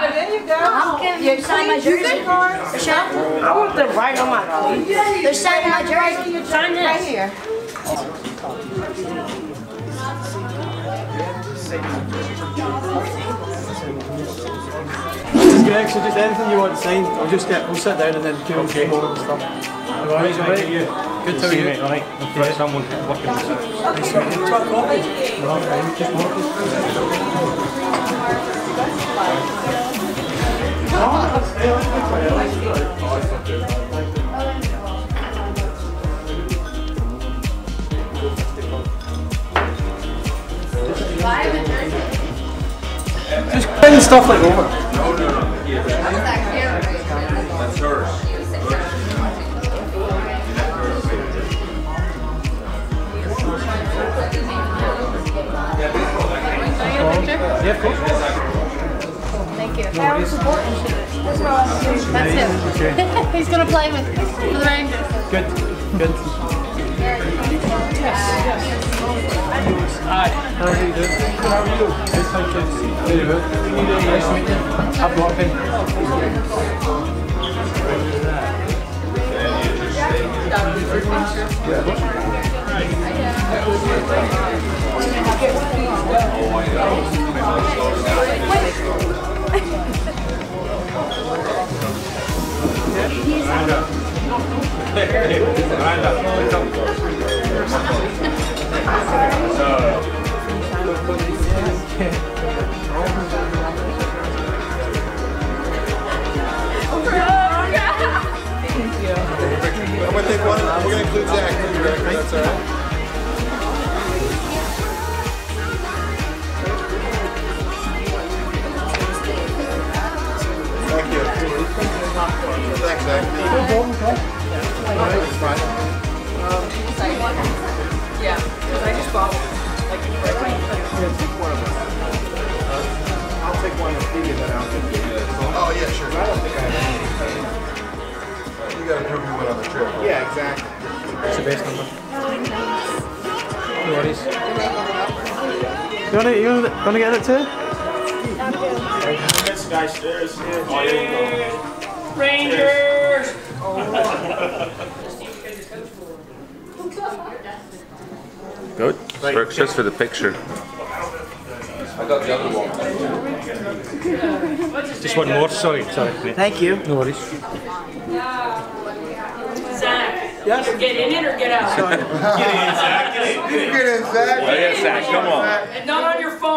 Oh, there you go. How can you sign my jersey? Michelle? I want them right on my feet. They're signing my jersey. Sign Right this. here. Greg, so just anything you want to sign, we'll just get, we'll sit down and then do okay. more and stuff. Alright, alright. Good to See see you, you. mate. All right. Right, someone working this out. Nice to meet you. Truck coffee? No, right, just walking. Just bring stuff like over. That's yours. Yeah, of course. That's him. He's gonna play with the Rangers. Good, good. Yes. yes. Hi, how are you doing? How are you? Good, thank you. Very good. Nice to meet you. I'm walking. Gonna take one, we're gonna include Zach, too, Greg, if that's all right. Thank you. Thanks, Zach. It's fine. Yeah, because I just bought like right I'll take one and feed you, then I'll give you. Oh, yeah, sure. I don't think I have You gotta prove you went on the trip. Yeah, exactly. What's the base number? No worries. You wanna, oh, you wanna, wanna get it too? Rangers! Oh. Good. Works just for the picture. Just one more. Sorry, sorry. mate. Thank you. No worries. Zach, Yes? you get in it or get out? You can get in, Zach. Yeah, Zach, come on. And not on your phone.